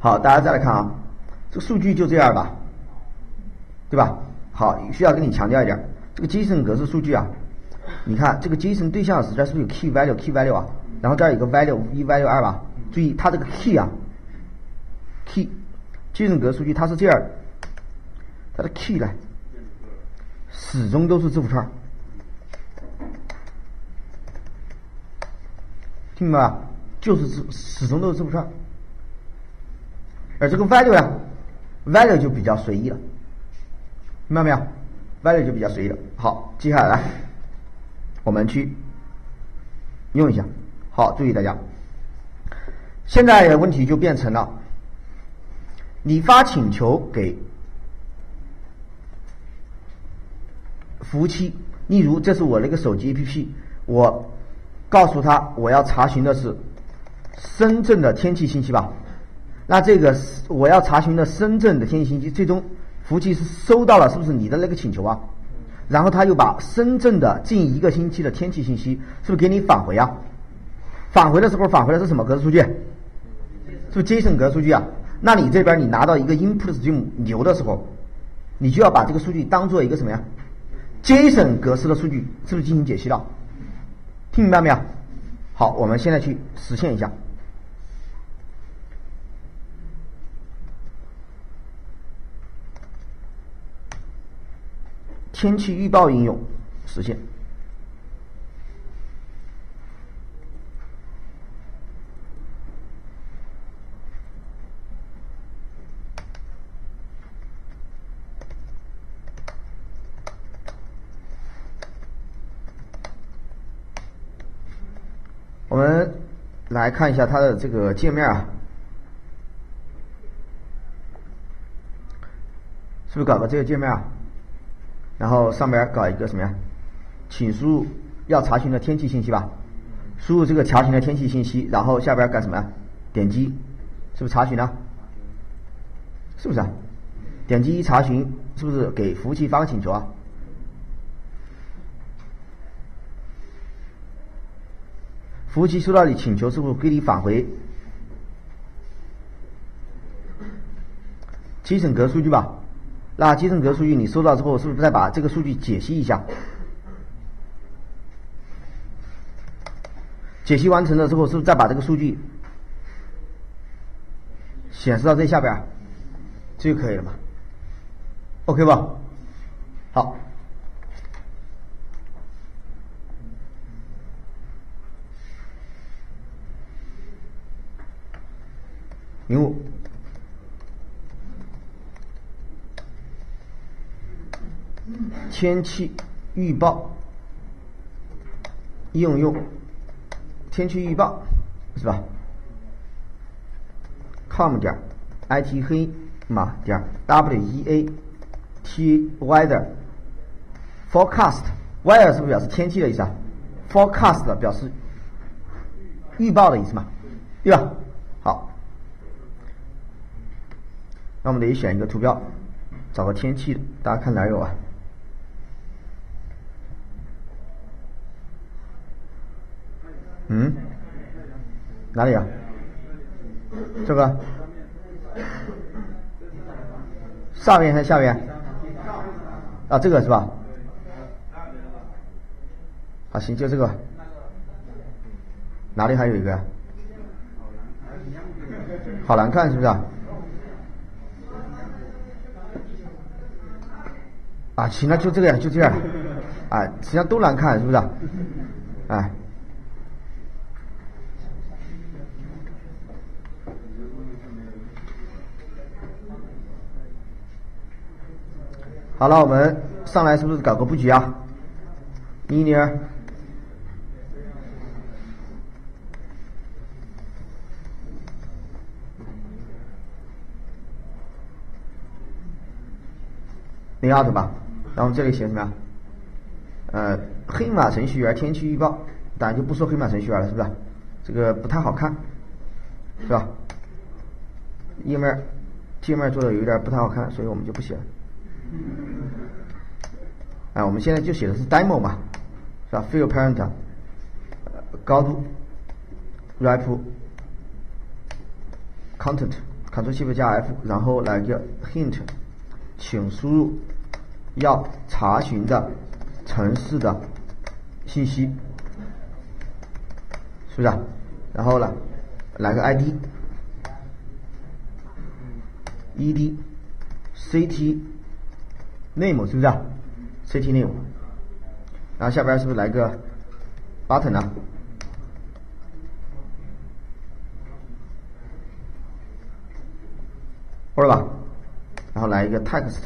好，大家再来看啊，这个数据就这样吧，对吧？好，需要跟你强调一点，这个 JSON 格式数据啊，你看这个 JSON 对象实在是不是有 key value key value 啊？然后这儿有个 value 一 value 二吧？注意它这个 key 啊，key JSON 格数据它是这样，它的 key 呢，始终都是字符串，听明白吧？就是字始终都是字符串。而这个 value 呢，value 就比较随意了，明白没有？value 就比较随意了。好，接下来我们去用一下。好，注意大家，现在问题就变成了，你发请求给服务器，例如这是我那个手机 APP，我告诉他我要查询的是深圳的天气信息吧。那这个我要查询的深圳的天气信息，最终服务器是收到了，是不是你的那个请求啊？然后他又把深圳的近一个星期的天气信息，是不是给你返回啊？返回的时候返回的是什么格式数据？是不是 JSON 格式数据啊？那你这边你拿到一个 input stream 流的时候，你就要把这个数据当做一个什么呀？JSON 格式的数据，是不是进行解析了？听明白没有？好，我们现在去实现一下。天气预报应用实现。我们来看一下它的这个界面啊，是不是搞个这个界面啊？然后上边搞一个什么呀？请输入要查询的天气信息吧。输入这个查询的天气信息，然后下边干什么呀？点击，是不是查询呢？是不是？啊？点击一查询，是不是给服务器发个请求啊？服务器收到你请求，是不是给你返回 JSON 格数据吧？那 JSON 格数据你收到之后，是不是再把这个数据解析一下？解析完成了之后，是不是再把这个数据显示到这下边，这就可以了嘛？OK 吧？好，明五。天气预报应用，天气预报是吧？com 点 it 黑马点 w e a t weather forecast weather 是不是表示天气的意思啊？forecast 表示预报的意思嘛，对吧？好，那我们得选一个图标，找个天气，大家看哪有啊？嗯，哪里啊？这个上面还是下面？啊，这个是吧？啊，行，就这个。哪里还有一个？好难看，是不是？啊，行了，就这个呀，就这样。啊，实际上都难看，是不是？哎。好了，我们上来是不是搞个布局啊？妮妮，零二的吧？然后这里写什么呀？呃，黑马程序员天气预报，当然就不说黑马程序员了，是不是？这个不太好看，是吧？页面界面做的有点不太好看，所以我们就不写了。啊，我们现在就写的是 demo 嘛，是吧？fill parent，高度 r i p e content。Ctrl Shift 加 F，然后来个 hint，请输入要查询的城市的信息，是不是？然后呢，来个 ID，ED，CT name 是不是 CT6 然后下边是不是来个 button 呢？或者吧，然后来一个 text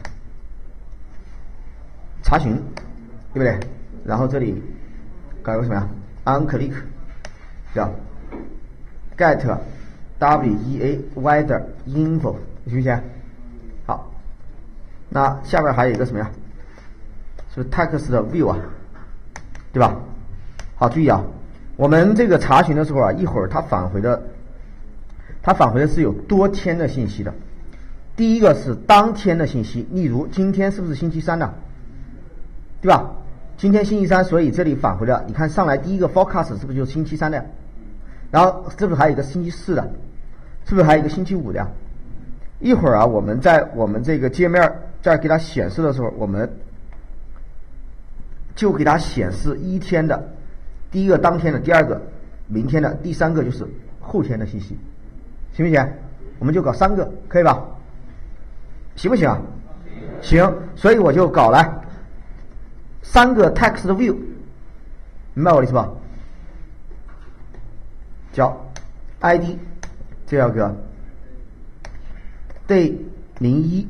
查询，对不对？然后这里搞一个什么呀？on click 叫 get w e a weather info 行不行？好，那下边还有一个什么呀？是 text 的 view 啊，对吧？好，注意啊，我们这个查询的时候啊，一会儿它返回的，它返回的是有多天的信息的。第一个是当天的信息，例如今天是不是星期三呢？对吧？今天星期三，所以这里返回了。你看上来第一个 forecast 是不是就是星期三的？然后是不是还有一个星期四的？是不是还有一个星期五的？一会儿啊，我们在我们这个界面这儿给它显示的时候，我们就给它显示一天的，第一个当天的，第二个明天的，第三个就是后天的信息，行不行？我们就搞三个，可以吧？行不行啊？行，所以我就搞了三个 text view，明白我的意思吧？叫 ID 这要个 day 零一，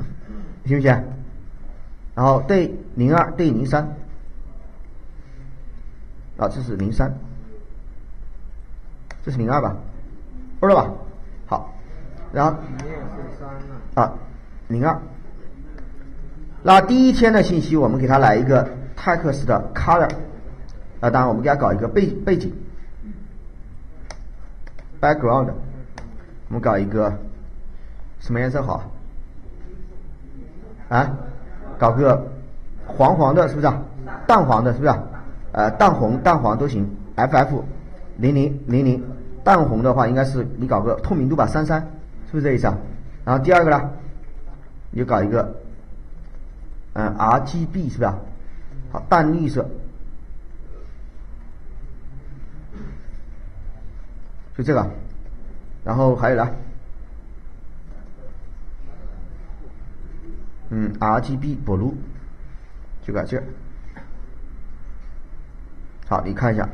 行不行？然后 day 零二 day 零三，啊，这是零三，这是零二吧？不知道吧？好，然后啊。零二，那第一天的信息，我们给它来一个 text 的 color，啊，当然我们给它搞一个背背景，background，我们搞一个什么颜色好？啊，搞个黄黄的，是不是？淡黄的，是不是？呃，淡红、淡黄都行，ff 零零零零，淡红的话应该是你搞个透明度吧，三三，是不是这意思啊？然后第二个呢？你就搞一个，嗯，RGB 是吧？好，淡绿色，就这个，然后还有呢，嗯，RGB blue，就搞这。好，你看一下，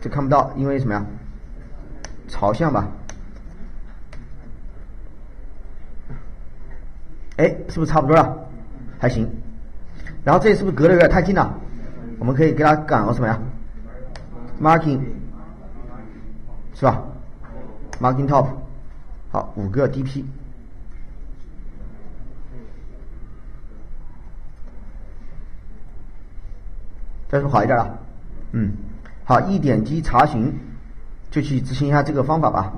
这看不到，因为什么呀？朝向吧。哎，是不是差不多了？还行。然后这里是不是隔的有点太近了？我们可以给它改个什么呀？Marking，是吧？Marking top，好，五个 DP，这是不是好一点了？嗯，好，一点击查询，就去执行一下这个方法吧。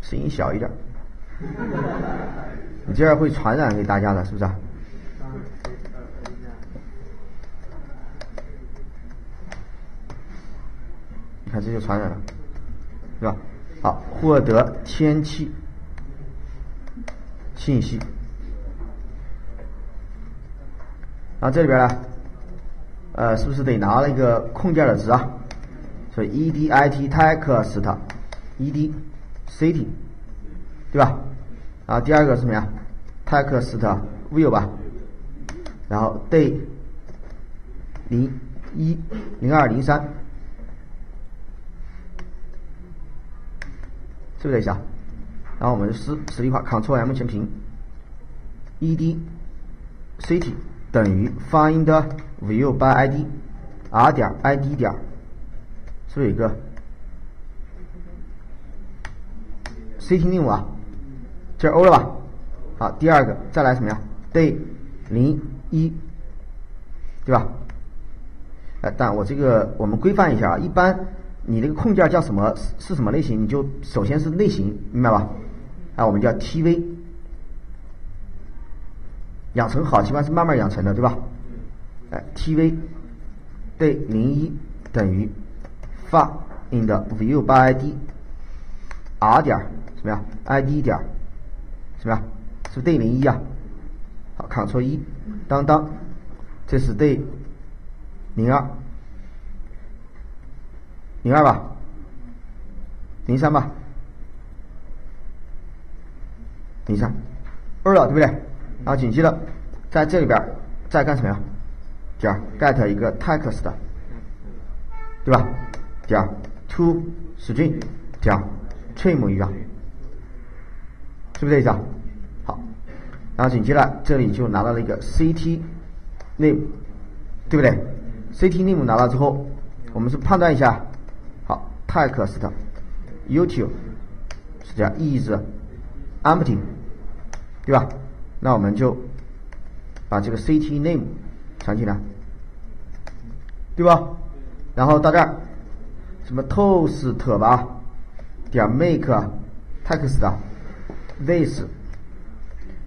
声音小一点，你这样会传染给大家的，是不是？你看这就传染了，是吧？好，获得天气信息，然后这里边呢，呃，是不是得拿了一个空件的值啊？所以 e d i t text e d city，对吧？啊，第二个是什么呀？text view 吧。然后 day 零一零二零三，是不是这下？然后我们实实例化，Ctrl M 前屏，ed city 等于 find view by id r 点 id 点，是不是有一个？C T 零五啊，这 O 了吧？好，第二个再来什么呀？Day 零一，对吧？哎，但我这个我们规范一下啊，一般你这个控件叫什么是什么类型，你就首先是类型，明白吧？啊，我们叫 T V，养成好习惯是慢慢养成的，对吧？哎，T V Day 零一等于发 in the view by id r 点什么呀？id 点什么呀？是不是对零一啊？好，Ctrl 一，当当，这是对零二，零二吧，零三吧，零三，二了，对不对？然后紧接着在这里边再干什么呀？点 get 一个 text，对吧？点 to string 点 trim 一样，是不是这意思啊？好，然后紧接着这里就拿到了一个 ct name，对不对？ct name 拿到之后，我们是判断一下，好 text util 是这样 is empty，对吧？那我们就把这个 city name 传进来，对吧？然后到这儿，什么 toast 吧，点 make text this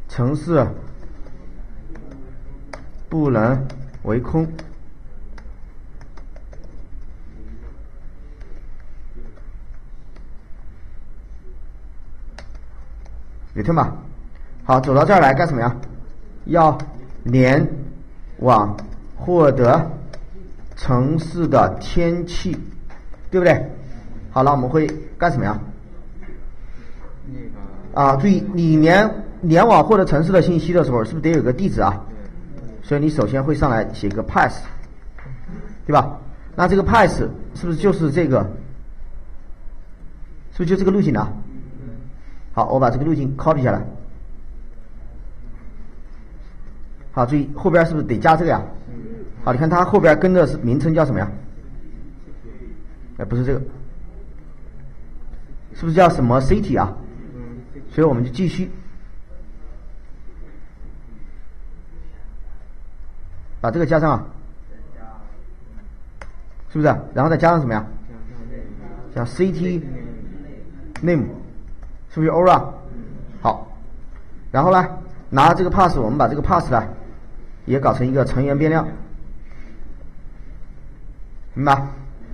城市不能为空，return 吧。好，走到这儿来干什么呀？要联网获得城市的天气，对不对？好了，我们会干什么呀？啊，注意，你联联网获得城市的信息的时候，是不是得有个地址啊？所以你首先会上来写个 pass，对吧？那这个 pass 是不是就是这个？是不是就这个路径呢？好，我把这个路径 copy 下来。好，注意后边是不是得加这个呀？好，你看它后边跟的是名称叫什么呀？哎，不是这个，是不是叫什么 city 啊？所以我们就继续把这个加上，啊，是不是？然后再加上什么呀？加 city name，是不是 ORA？？好，然后呢，拿这个 pass，我们把这个 pass 呢。也搞成一个成员变量，明白？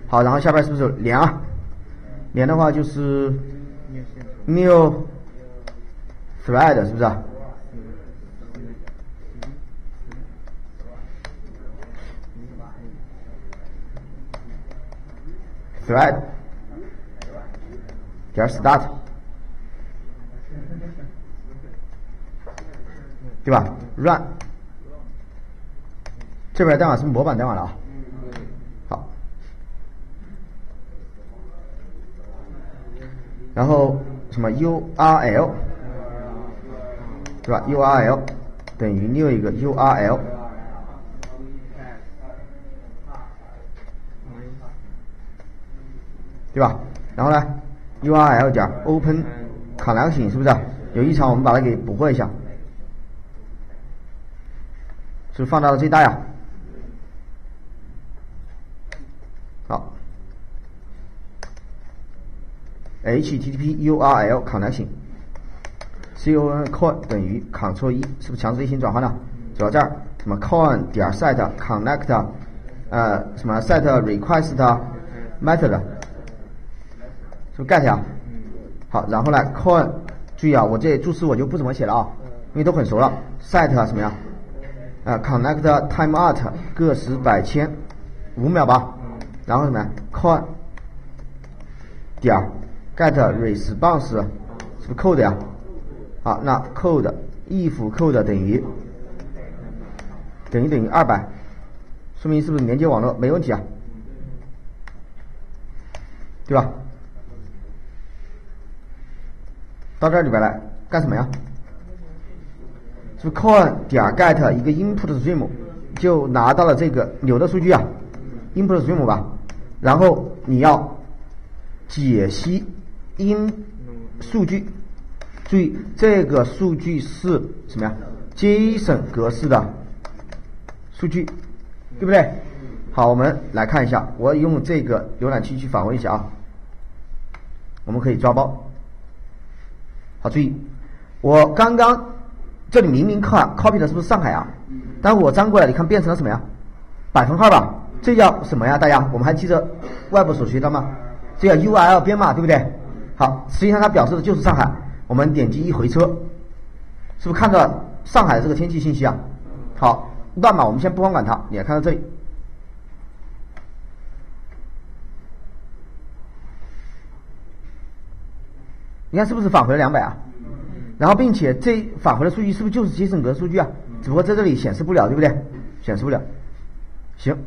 好，然后下边是不是连啊？连的话就是 new thread 是不是啊？thread 点 start，对吧？run。这边代码是模板代码了啊，好，然后什么 URL 对吧？URL 等于另一个 URL 对吧？然后呢，URL 点 Open Connection 是不是？有异常我们把它给捕获一下，是不是放大到最大呀？http URL connection con con 等于 Ctrl 一，是不是强制运行转换呢？走到这儿，什么 con 点 set connect 呃什么 set request method 是不是 get 呀？好，然后呢 con 注意啊，我这注释我就不怎么写了啊，因为都很熟了。set 什么呀？呃 connect timeout 个十百千五秒吧。然后什么呀？con 点 get response 是不是 code 呀？好，那 code if code 等于等于等于二百，说明是不是连接网络没问题啊？对吧？到这里边来干什么呀？是 con 点 get 一个 input stream 就拿到了这个流的数据啊，input stream 吧，然后你要解析。因数据，注意这个数据是什么呀？JSON 格式的数据，对不对？好，我们来看一下，我用这个浏览器去访问一下啊。我们可以抓包。好，注意，我刚刚这里明明看 copy 的是不是上海啊？但我粘过来，你看变成了什么呀？百分号吧，这叫什么呀？大家，我们还记得外部所学的吗？这叫 URL 编码，对不对？好，实际上它表示的就是上海。我们点击一回车，是不是看到上海这个天气信息啊？好，乱码我们先不光管它，你看到这里，你看是不是返回了两百啊？然后，并且这返回的数据是不是就是节省格数据啊？只不过在这里显示不了，对不对？显示不了。行，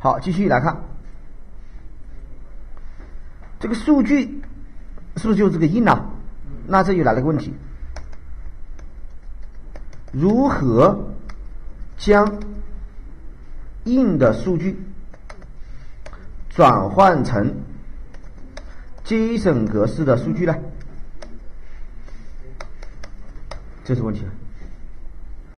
好，继续来看这个数据是不是就是这个印呢？那这就来了个问题：如何将印的数据转换成 JSON 格式的数据呢？这是问题。